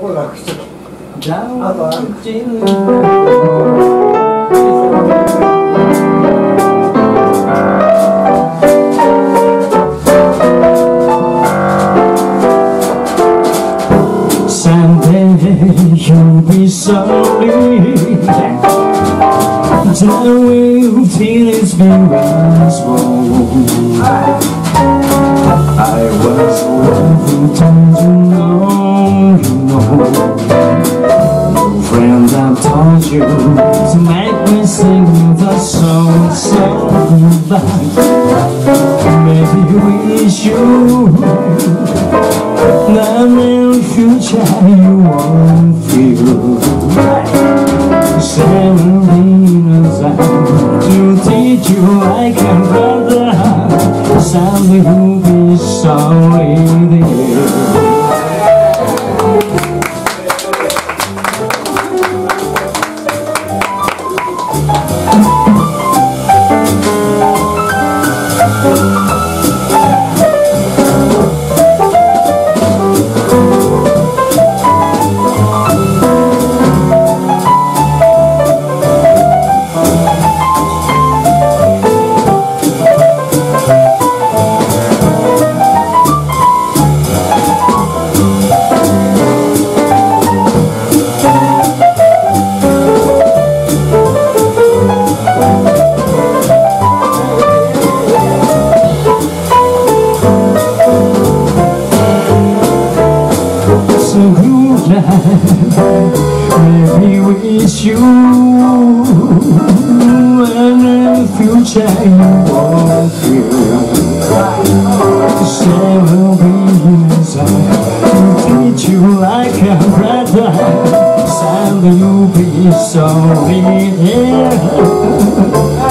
こが口あとある「Someday you'll be sorry The will till it's been once more I was working to know To make me sing the song so goodbye Maybe wish you that in future you won't feel Seventeen as I to teach you like a brother Someday you'll be sorry Maybe wish you. And in the future you won't feel be inside To treat you like a brother. Someday you'll be sorry yeah.